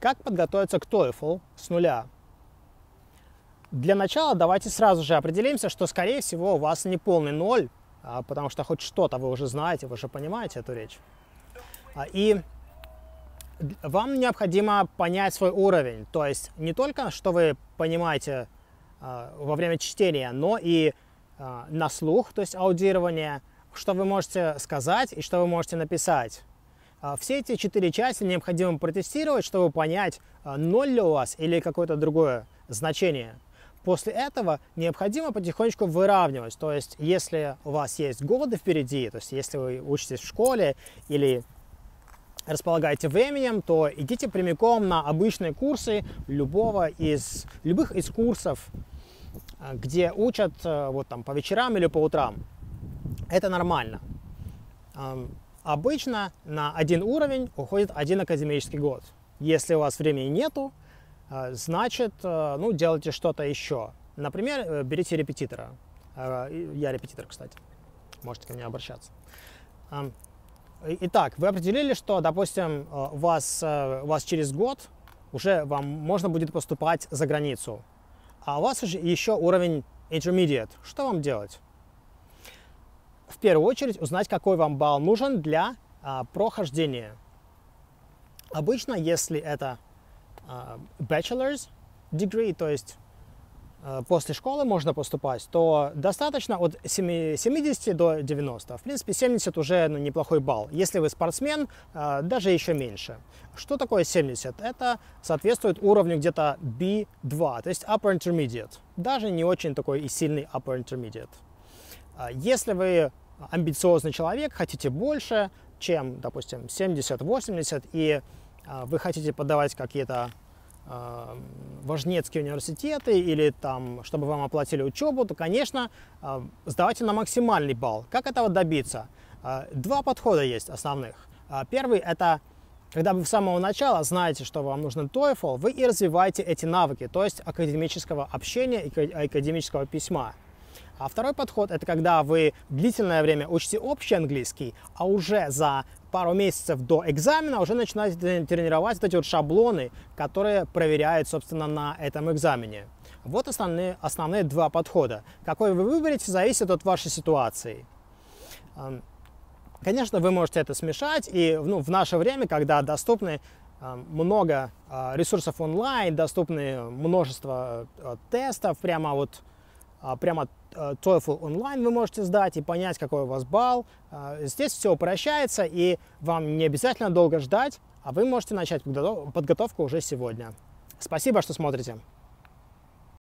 Как подготовиться к TOEFL с нуля? Для начала давайте сразу же определимся, что, скорее всего, у вас не полный ноль, а, потому что хоть что-то вы уже знаете, вы уже понимаете эту речь. А, и вам необходимо понять свой уровень, то есть не только, что вы понимаете а, во время чтения, но и на слух, то есть аудирование, что вы можете сказать и что вы можете написать. А, все эти четыре части необходимо протестировать, чтобы понять, а, ноль ли у вас или какое-то другое значение. После этого необходимо потихонечку выравнивать. То есть, если у вас есть годы впереди, то есть, если вы учитесь в школе или располагаете временем, то идите прямиком на обычные курсы любого из, любых из курсов, а, где учат вот там по вечерам или по утрам. Это нормально. Обычно на один уровень уходит один академический год. Если у вас времени нету, э, значит, э, ну, делайте что-то еще. Например, э, берите репетитора. Я репетитор, кстати. Можете ко мне обращаться. Итак, вы определили, что, допустим, вас, вас через год уже вам можно будет поступать за границу, а у вас уже еще уровень intermediate. Что вам делать? В первую очередь узнать, какой вам балл нужен для а, прохождения. Обычно, если это а, bachelor's degree, то есть а, после школы можно поступать, то достаточно от 70 до 90. В принципе, 70 уже ну, неплохой балл. Если вы спортсмен, а, даже еще меньше. Что такое 70? Это соответствует уровню где-то B2, то есть upper intermediate. Даже не очень такой и сильный upper intermediate. А, если вы амбициозный человек, хотите больше, чем, допустим, 70-80, и а, вы хотите подавать какие-то а, важнецкие университеты или там, чтобы вам оплатили учебу, то, конечно, сдавайте на максимальный балл. Как этого добиться? Два подхода есть основных. Первый – это когда вы с самого начала знаете, что вам нужен TOEFL, вы и развиваете эти навыки, то есть академического общения и академического письма. А второй подход – это когда вы длительное время учите общий английский, а уже за пару месяцев до экзамена уже начинаете тренировать вот эти вот шаблоны, которые проверяют, собственно, на этом экзамене. Вот основные, основные два подхода. Какой вы выберете, зависит от вашей ситуации. Конечно, вы можете это смешать, и ну, в наше время, когда доступны много а, ресурсов онлайн, доступны множество э, тестов, прямо вот а, прямо э, TOEFL онлайн вы можете сдать и понять, какой у вас балл. А, здесь все упрощается, и вам не обязательно долго ждать, а вы можете начать подготовку уже сегодня. Спасибо, что смотрите.